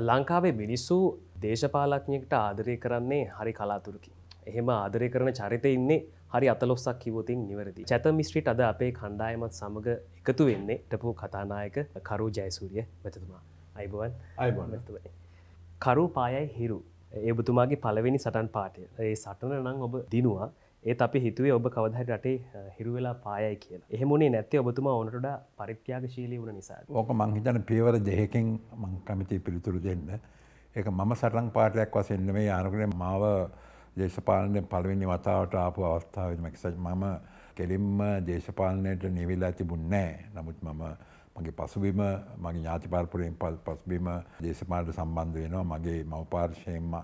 ලංකාවේ මිනිස්සු දේශපාලක්ඥෙක්ට ආදරය කරන්නේ හරි කලාතුරකි. එහෙම ආදරය කරන චරිත ඉන්නේ හරි අතලොස්සක් කිවතින් නිවැරදි. චැතම ස්ට්‍රීට් අද අපේ කණ්ඩායමත් සමඟ එකතු වෙන්නේ ටපු කතානායක කරු ජයසූරිය මෙතතුමා අයිබුවන් අයිබොනතුවයි. කරු පායයි හිරු ඒබතුමාගේ පලවෙනි සටන් පාටය ඒ සටන නං ඔබ දිනවා ඒ අපි හිතුවේ ඔබ කවදහ රටේ හිරුවෙලා පායයි කියලා. එහෙමුණේ නැත්තේ ඔබතුමා ඕනට පරිත්‍යාග ශීලී වුණ නිසා. ඕක මංහිතන පියවර දෙහකින් මං කමිති පිළිතුරු දෙන්න. ඒක මම සටන් පාටයක් වසෙන්න්න මේ යනකන මාව දේශපාලනය පළවෙනි වතාවට ආපු අවස්ථාව මැක්සජ් මම කෙලින්ම දේශපාලනයට නිවිල්ලා තිබුන්නෑ නමුත් මම මගේ පසුබිම මගේ ඥාතිපාර්පුරයෙන් පල් පස්බිම දේශපාලට සම්බන්ධ වෙනවා. මගේ මවපාර්ශයෙන්ම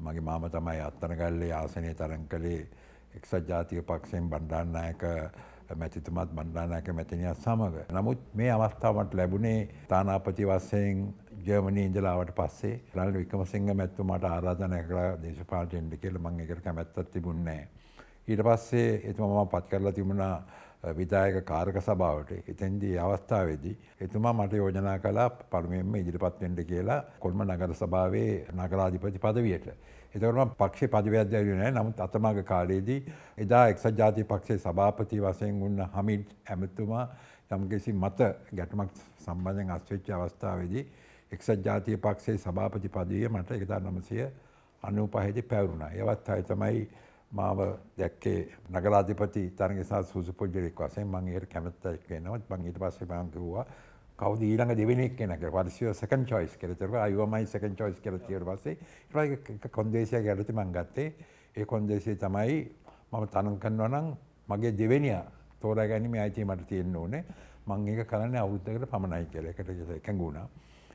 මගේ මාම තමයි අත්තනගල්ලේ ආසනය තරන් කළේ එක්සත් ජාතික පක්ෂයෙන් බණ්ඩාන්නායක මැතිතුමත් බණ්ඩානායක මැතිනියත් සමඟ. නමුත් මේ අවස්ථාවට ලැබුණේ තානාපති වස්සයෙන් ජර්මනී ඉඳලාවට පස්සේ රල් වික්‍රමසිංහ මැත්තුමට ආරාධනය කළ දේශපාලටෙන්ඩ කියල මං එකට කැමැත්තත් තිබුන්නේ. ඊට පස්සේ එතුම මම පත් කරලා තිබුණා විදායක කාරක සභාවට එතැන්දී අවස්ථාවේදී එතුමා මට යෝජනා කලා පළමෙන්ම ඉදිරිපත්වෙන්ට කියලා කොල්ම නගර සභාවේ නගරාධිපති පදවියට. එතකරම පක්ෂ පදිවද්‍යය නෑ නමුත් අතමග කාලයේදී එදා එක්සත් ජාති පක්ෂේ සභාපති වසයෙන් උන්න හමිඩ් ඇමතුමා යම්කිසි මත ගැටමක් සම්බන්ධයෙන් අස්වෙච්ච අවස්ථාවේදී එක්සත් ජාතිය පක්ෂේ සභාපති පදවිය මට එකතා නමසය අනුපහහිදි පැවරුණා. ඒවත් අය තමයි මාව දැක්කේ නගරාධිපති තරගසා සූසුපොජ්ජරෙක් වසයෙන් මං ඒට කැමැත්තක් වෙනවත් මං ඊට පස්සේ බංකිව්වා කවද ඊළඟ දෙවෙනෙක් කෙනක පරිසිව සකන් චොයිස් කරතර අයවමයි සකන් චොයිස් කර තියට පස්සේ කොන්දේශය ගැලති මං ගත්තේ ඒ කොන්දේශය තමයි මම තනන් කන්නවා නම් මගේ දෙවෙනිය තෝරා ගැනීම අයිතිය මට තියෙන්න ඕනේ. මං ඒක කරන්න අවුද්ධකට පමණයි කියල. එකට එකඟුණා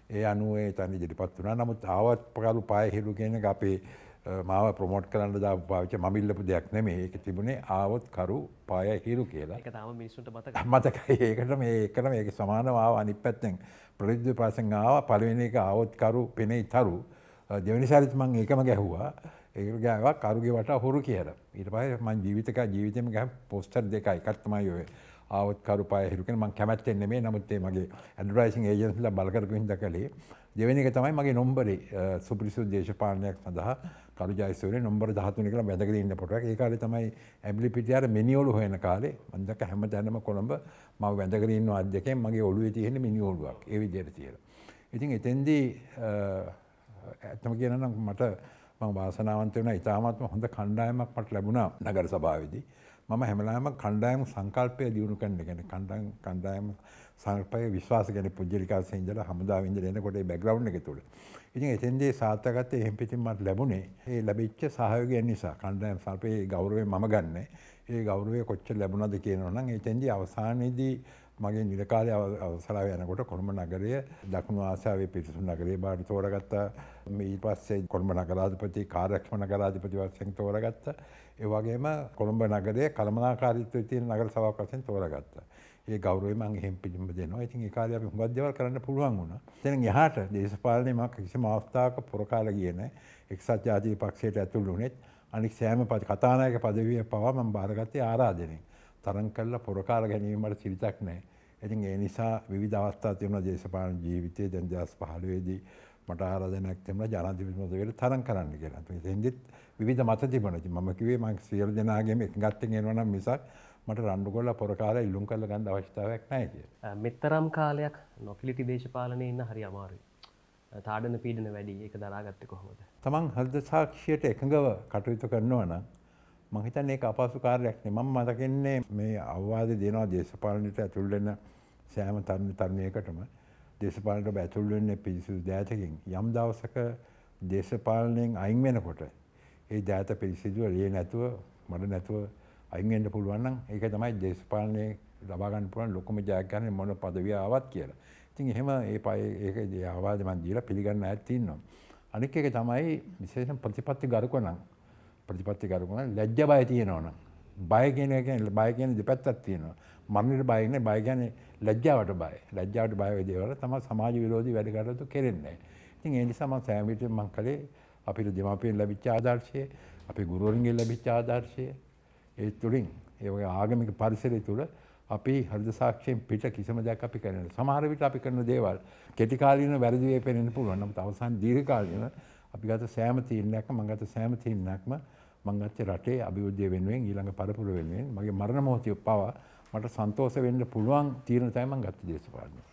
ඒ අනුවේ තනි ජිරිපත් වුණා. නමුත් ආවත් පකරු පාය හිරු කියන අපේ මාව ප්‍රමෝට් කරන්න දා පාවිච්ච මමිල්ලපු දෙයක් නෙමේ ඒක තිබුණේ ආවොත් කරු පාය හිරු කියලා. තාම මිනිසුන්ට මත මතකයි. ඒකට මේ එකන මේක සමානවාව අනි පැත්තෙන් ප්‍රලිද්ධ පසෙන් ආව පලවෙනි එක ආවොත් කරු පෙනෙයි තරු. දෙවනි සරිත් මං ඒකම ගැහ්වා. ඒක ගෑවක් කරුගේ වට හොරු කියල. ඊට පහ මන් ජීවිතක ජීවිතම ගැ පොස්ටර් දෙක එකත්තමයි ඔය ආවත් කරුපාය හිරුකෙන මං කැමැත්තෙන් නෙමේ නමුත්තේ මගේ ඇඩරයිසින් ඒජන්ස්ල බලකරක හිද කළේ දෙවැනි එක තමයි මගේ නොම්බරේ සුපිරිසු දේශපාලනයක් සඳහා කරුජයිස්වරේ නොම්බර දහතුනි කළ වැදගෙන ඉන්න පොට ඒ කාලේ තමයි ඇබලි පිටියාර මිනිියෝලු හොයන කාලේ මන්දක හැම දැනම කොළඹ ම වැදකරන්න අධ්‍යකෙන් මගේ ඔලුවේ තියෙන මිනිියෝලුවක් ඒ විදියට තියල. ඉතින් එතැන්දී ඇත්තම කියනනම් මට ම වාසනාවන්ත වන ඉතාමත්ම හොඳ කණ්ඩායමක් මට ලැබුණා නගර සභාවදී. මම හැමලාම කණ්ඩායම සංකල්පය දියුණු කරන්න ගැන කණ්ඩම් කණ්ඩායම සංකල්පය විශ්වාස ගැන පුද්ජලිකාස ඉඳලා හමුදා විඳ එනකොට බැග්‍රවුන්් එක තුළ. ඉතින් එතෙන්දේ සාර්ථකත් එහෙම පිටින් මට ලැබුණේ ඒ ලැබිච්ච සහයෝගයන් නිසා කණ්ඩායම් සල්පයේ ගෞරවය මම ගන්න. ඒ ගෞරවය කොච්චර ලැබුණද කියනවා නම් එතෙන්දී අවසානයේදී මගේ නිලකාලය අවසරාව යනකොට කොළඹ නගරය දකුණු ආසාාවේ පිරිසු නගරේ බාට තෝරගත්ත ඊට පස්සේ කොළඹ නගරාධපති කාරක්ෂම නගරාධපති වස්සෙන් තෝරගත්ත ඒවගේම කොළඹ නගරේ කළමනාකාරිත්ව තියෙන නගර සවක් වසෙන් තෝරගත්තා. ඒ ගෞරවය මං එහෙම පිළිම දෙනවා. ඉතින් ඒ කාලේ අපි හුඟක් දේවල් කරන්න පුළුවන් වුණා. එතන එහාට දේශපාලනේ මම කිසිම අවස්ථාවක පුරකාලා ගියේ නැහැ. එක්සත් ජාතික පක්ෂයට ඇතුළු වුණෙත් අනික් සෑම පද කතානායක පදවිය පවා මම බාරගත්තේ ආරාධනෙන්. තරම් කළා පුරකාලා ගැනීම මට සිරිතක් නැහැ. ඉතින් ඒ නිසා විවිධ අවස්ථා තිබුණා දේශපාලන ජීවිතයේ දැන් 2015 දී මට ආරාධනයක් තිබුණා ජනාධිපති පදවියට තරම් කරන්න කියලා. එතෙන්දිත් විවිධ මත තිබුණා. ඉතින් මම කිව්වේ මම සියලු දෙනාගේම එකගත්තෙන් එනවා නම් මිසක් මට රණ්ඩු කොල්ල පොරකාල ඉල්ලුම් කල ගන්න අවශ්‍යාවක් නෑ කිය. මෙතරම් කාලයක් නොකිලිටි දේශපාලනය ඉන්න හරි අමාරුයි. තාඩන පීඩන වැඩි එක දරාගත්ත කොහොමද. තමන් හල්ද සාක්ෂයට එකඟව කටයුතු කරනවා නම් මහිතන් ඒ අපසු කාරයක් මම මතකෙන්නේ මේ අවවාද දෙනවා දේශපාලනයට ඇතුල්ලන්න සෑම තරණ තරණයකටම දේශපාලට බැතුල්වෙන්න පිරිසිදු දෑතකින් යම් දවසක දේශපාලනයෙන් අයින් වෙනකොට ඒ දෑත පිරිසිදුව ලිය නැතුව මට නැතුව අයින්ෙන්ට පුළුවන්නම් ඒක තමයි දේශපාලනය ලබාගන්න පුළන් ලොකම ජයගන්න මොන පදවිය ආවත් කියලා. ඉතින් එහෙම ඒ පයි ඒක ආවාදමන් දීලා පිළිගන්න ඇත්තින්නවා. අනික් එක තමයි විශේෂ ප්‍රතිපත්ති ගරුකනම් ප්‍රතිපත්ති ගරුකන ලැජ්ජ බය තියෙනවන. බය කියන එක බය කියන දෙපැත්තක් තියෙනවා. මරණයට බයන්නේ බය කියන්නේ ලැජ්ජාවට බය. ලැජ්ජාවට බය වෙ දේවල් තමයි සමාජ විරෝධී වැඩ කටයුතු කෙරෙන්නේ. ඉතින් ඒ නිසා මම සෑම විටම මම කලේ අපිට දෙමාපියන් ලැබිච්ච ආදර්ශය, අපේ ගුරුවරුන්ගෙන් ලැබිච්ච ආදර්ශය, ඒ තුළින් ඒ වගේ ආගමික පරිසරය තුළ අපි හෘද සාක්ෂයෙන් පිට කිසිම දෙයක් අපි කරන සමහර විට අපි කරන දේවල් කෙටිකාලීන වැරදිවේ පෙනෙන්න පුළුවන් නමුත් අවසාන දීර්ඝකාලීන අපි ගත සෑම තීරණයක්ම මම ගත සෑම තීරණයක්ම මම ගත්තේ රටේ අභිවෘද්ධිය වෙනුවෙන් ඊළඟ පරපුර වෙනුවෙන් මගේ මරණ මොහොතේ පවා මට සන්තෝෂ වෙන්න පුළුවන් තීරණ තමයි මම ගත්ත දේශපාලනේ.